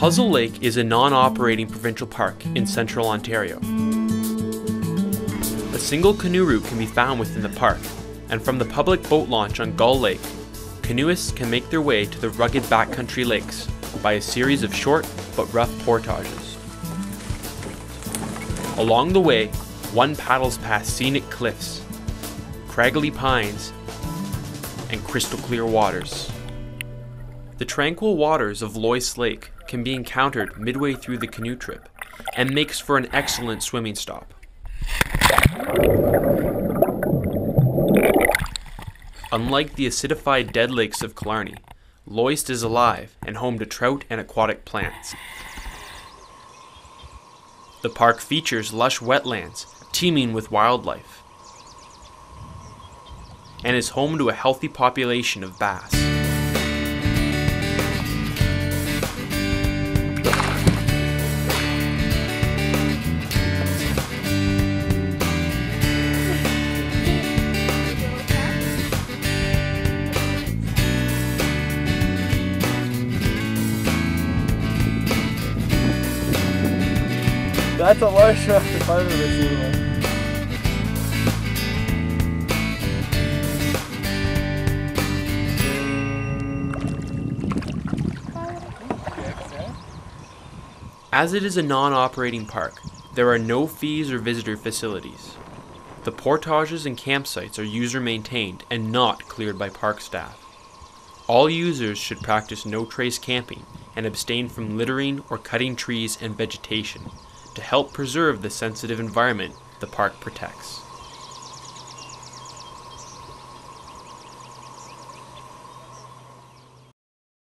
Puzzle Lake is a non operating provincial park in central Ontario. A single canoe route can be found within the park, and from the public boat launch on Gull Lake, canoeists can make their way to the rugged backcountry lakes by a series of short but rough portages. Along the way, one paddles past scenic cliffs, craggly pines, and crystal clear waters. The tranquil waters of Lyost Lake can be encountered midway through the canoe trip and makes for an excellent swimming stop. Unlike the acidified dead lakes of Killarney, Lyost is alive and home to trout and aquatic plants. The park features lush wetlands teeming with wildlife and is home to a healthy population of bass. That's a large truck if I've ever seen one. As it is a non operating park, there are no fees or visitor facilities. The portages and campsites are user maintained and not cleared by park staff. All users should practice no trace camping and abstain from littering or cutting trees and vegetation to help preserve the sensitive environment the park protects.